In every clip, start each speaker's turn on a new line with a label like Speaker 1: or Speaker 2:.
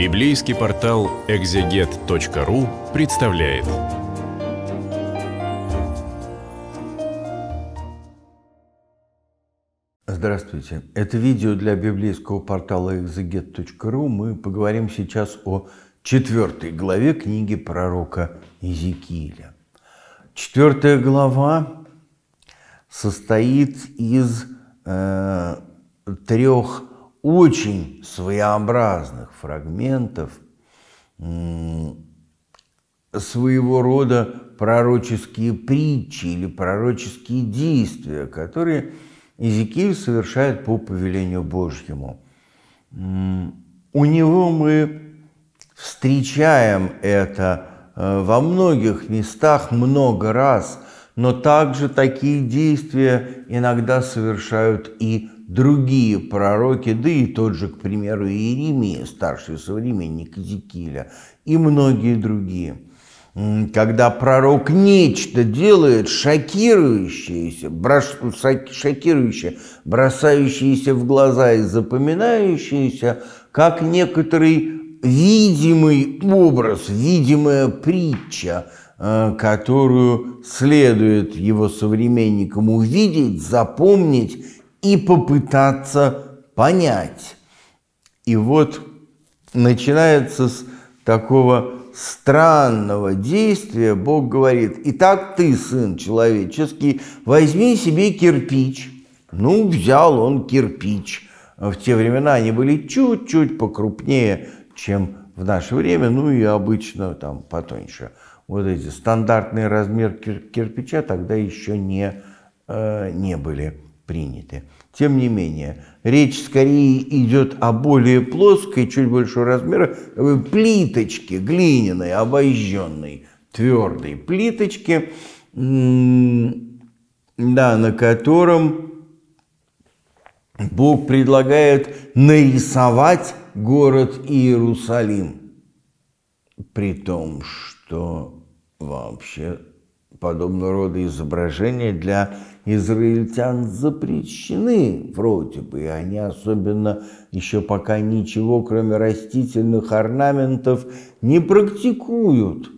Speaker 1: Библейский портал экзегет.ру представляет.
Speaker 2: Здравствуйте. Это видео для библейского портала exeget.ru. Мы поговорим сейчас о четвертой главе книги пророка Иезекииля. Четвертая глава состоит из э, трех очень своеобразных фрагментов своего рода пророческие притчи или пророческие действия, которые Иезекииль совершает по повелению Божьему. У него мы встречаем это э, во многих местах много раз, но также такие действия иногда совершают и другие пророки, да и тот же, к примеру, Иеремия, старший современник Иезекииля, и многие другие. Когда пророк нечто делает шокирующееся, брош, шокирующее, бросающееся в глаза и запоминающееся, как некоторый видимый образ, видимая притча, э, которую следует его современникам увидеть, запомнить и попытаться понять. И вот начинается с такого странного действия. Бог говорит, итак ты, сын человеческий, возьми себе кирпич. Ну, взял он кирпич. В те времена они были чуть-чуть покрупнее, чем в наше время, ну и обычно там потоньше. Вот эти стандартные размеры кирпича тогда еще не, э, не были приняты. Тем не менее, речь скорее идет о более плоской, чуть большего размера, плиточке глиняной, обожженной, твердой плиточке, да, на котором Бог предлагает нарисовать город Иерусалим. При том, что вообще подобного рода изображения для израильтян запрещены вроде бы, и они особенно еще пока ничего, кроме растительных орнаментов, не практикуют.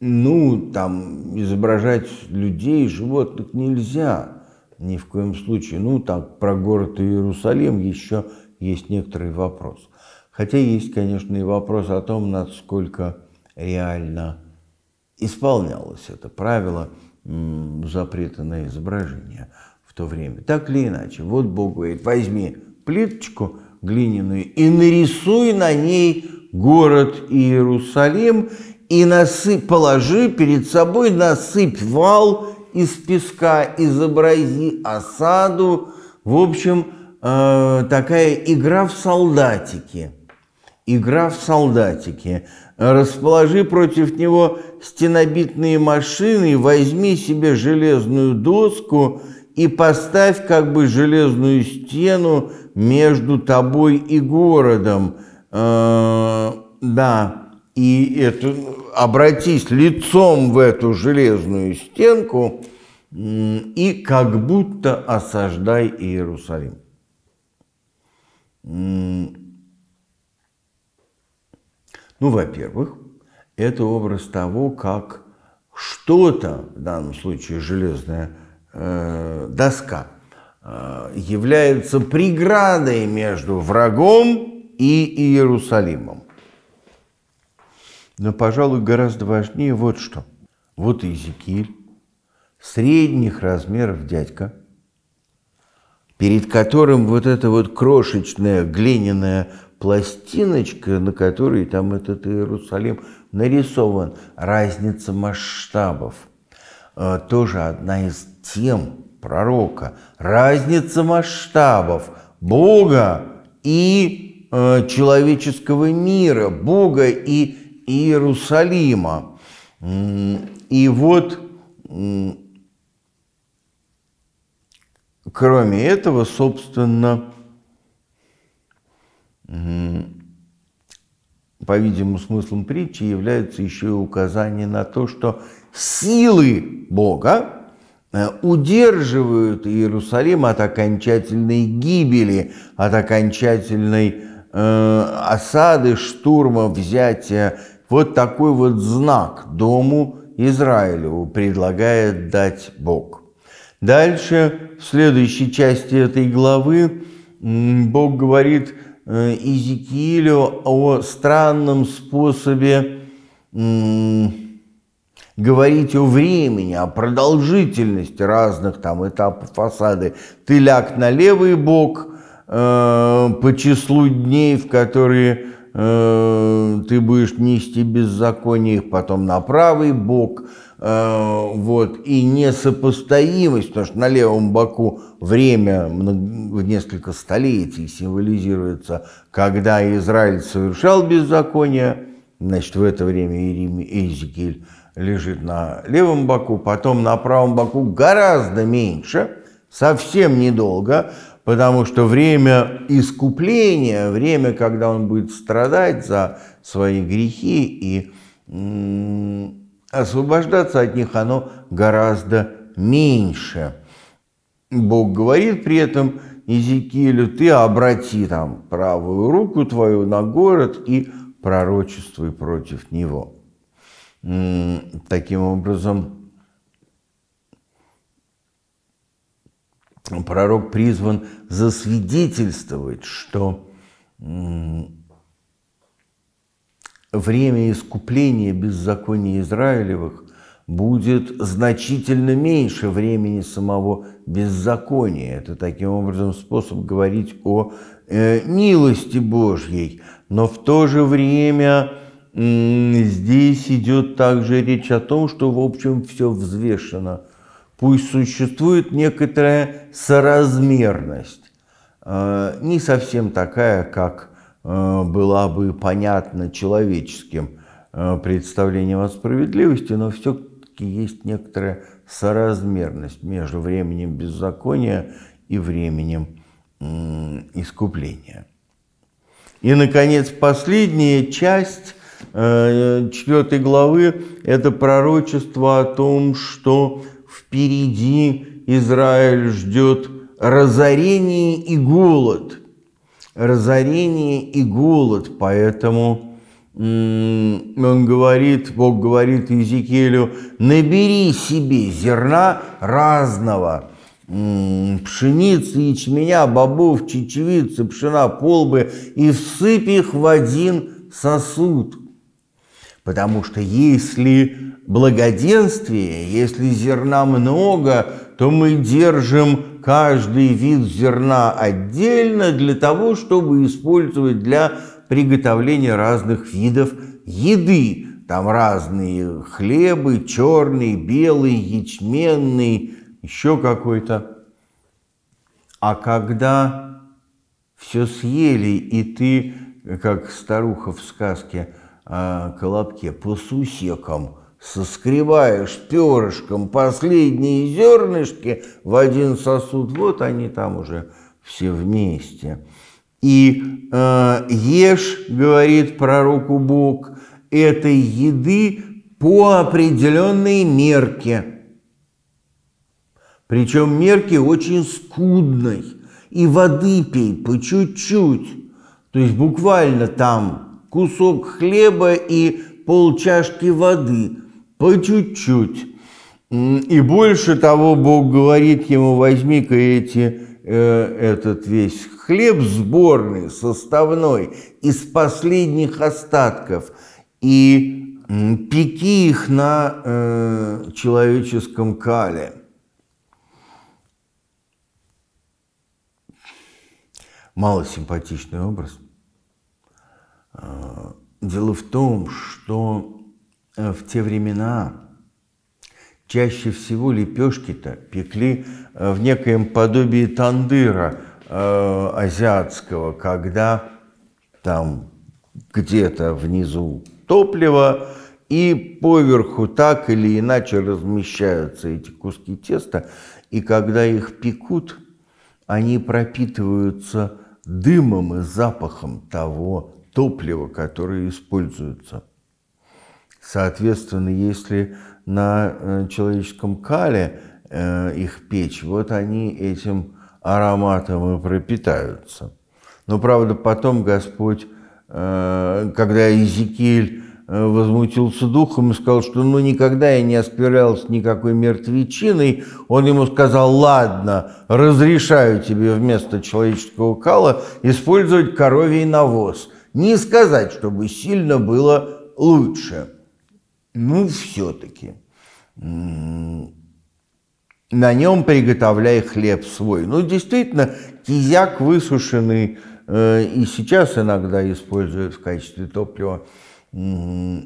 Speaker 2: Ну, там, изображать людей, животных нельзя ни в коем случае. Ну, так, про город Иерусалим еще есть некоторый вопрос. Хотя есть, конечно, и вопрос о том, насколько реально исполнялось это правило запрета на изображение в то время. Так или иначе, вот Бог говорит, возьми плиточку глиняную и нарисуй на ней город Иерусалим и насыпь, положи перед собой, насыпь вал из песка, изобрази осаду. В общем, э, такая игра в солдатики. Игра в солдатики расположи против него стенобитные машины, возьми себе железную доску и поставь как бы железную стену между тобой и городом. Э, да, и это, обратись лицом в эту железную стенку и как будто осаждай Иерусалим. Ну, во-первых, это образ того, как что-то, в данном случае железная э, доска, э, является преградой между врагом и Иерусалимом. Но, пожалуй, гораздо важнее вот что. Вот Иезекииль, средних размеров дядька, перед которым вот эта вот крошечная глиняная пластиночка, на которой там этот Иерусалим нарисован. Разница масштабов. Э, тоже одна из тем пророка. Разница масштабов Бога и э, человеческого мира, Бога и Иерусалима. И вот, кроме этого, собственно, по-видимому, смыслом притчи является еще и указание на то, что силы Бога э, удерживают Иерусалим от окончательной гибели, от окончательной э, осады, штурма, взятия. Вот такой вот знак дому Израилеву предлагает дать Бог. Дальше, в следующей части этой главы, Бог говорит э, Иезекиилю о странном способе говорить о времени, о продолжительности разных там этапов фасады. Ты ляг на левый бок э, по числу дней, в которые э, ты будешь нести беззаконие, потом на правый бок. Э, вот, и несопоставимость, потому что на левом боку время в несколько столетий символизируется, когда Израиль совершал беззаконие, значит, в это время Иезекииль лежит на левом боку, потом на правом боку гораздо меньше, совсем недолго, потому что время искупления, время, когда он будет страдать за свои грехи и освобождаться от них, оно гораздо меньше. Бог говорит при этом Иезекиилю, ты обрати там правую руку твою на город и пророчествуй против него. Таким образом, пророк призван засвидетельствовать, что время искупления беззакония Израилевых будет значительно меньше времени самого беззакония. Это таким образом способ говорить о э, милости Божьей, но в то же время Здесь идет также речь о том, что в общем все взвешено. Пусть существует некоторая соразмерность, э, не совсем такая, как э, была бы понятна человеческим э, представлением о справедливости, но все-таки есть некоторая соразмерность между временем беззакония и временем искупления. И, наконец, последняя часть Э, четвертой главы это пророчество о том, что впереди Израиль ждет разорение и голод. Разорение и голод, поэтому он говорит, Бог говорит Иезекиилю, набери себе зерна разного, пшеницы, ячменя, бобов, чечевицы, пшена, полбы, и всыпь их в один сосуд – Потому что если благоденствие, если зерна много, то мы держим каждый вид зерна отдельно для того, чтобы использовать для приготовления разных видов еды. Там разные хлебы, черный, белый, ячменный, еще какой-то. А когда все съели, и ты, как старуха в сказке, а, колобке по сусекам соскребаешь перышком последние зернышки в один сосуд, вот они там уже все вместе. И э, ешь, говорит пророку Бог, этой еды по определенной мерке. Причем мерке очень скудной. И воды пей по чуть-чуть. То есть буквально там кусок хлеба и полчашки воды, по чуть-чуть. И больше того, Бог говорит ему, возьми-ка эти, э, этот весь хлеб сборный, составной, из последних остатков, и пеки их на э, человеческом кале. Мало симпатичный образ – Э, дело в том, что э, в те времена чаще всего лепешки-то пекли э, в некоем подобии тандыра э, азиатского, когда там где-то внизу топливо, и поверху так или иначе размещаются эти куски теста, и когда их пекут, они пропитываются дымом и запахом того топлива, которое используется. Соответственно, если на э, человеческом кале э, их печь, вот они этим ароматом и пропитаются. Но, правда, потом Господь, э, когда Иезекииль возмутился духом и сказал, что ну никогда я не оскверялся никакой мертвечиной, он ему сказал, ладно, разрешаю тебе вместо человеческого кала использовать коровий навоз. Не сказать, чтобы сильно было лучше. Ну, все-таки на нем приготовляй хлеб свой. Ну, действительно, кизяк высушенный э, и сейчас иногда используют в качестве топлива. Но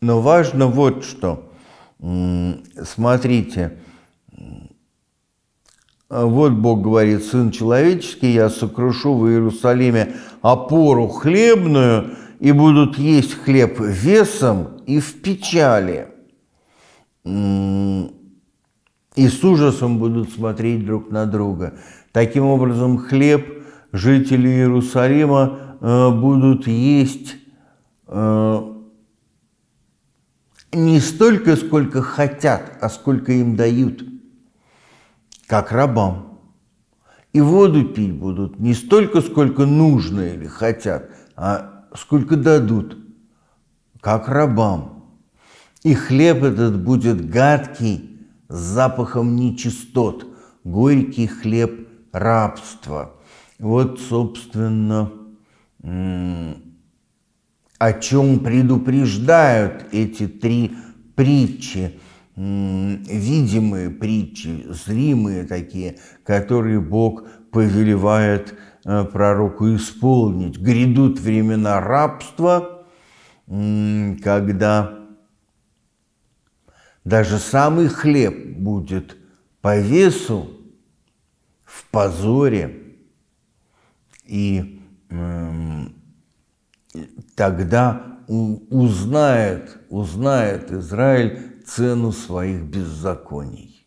Speaker 2: важно вот что. Смотрите, вот Бог говорит, Сын человеческий, я сокрушу в Иерусалиме опору хлебную, и будут есть хлеб весом и в печали и с ужасом будут смотреть друг на друга. Таким образом, хлеб жители Иерусалима э, будут есть э, не столько, сколько хотят, а сколько им дают, как рабам. И воду пить будут не столько, сколько нужно или хотят, а сколько дадут, как рабам. И хлеб этот будет гадкий, с запахом нечистот, горький хлеб рабства. Вот, собственно, о чем предупреждают эти три притчи, видимые притчи, зримые такие, которые Бог повелевает пророку исполнить. Грядут времена рабства, когда даже самый хлеб будет по весу в позоре, и э, тогда узнает, узнает Израиль цену своих беззаконий.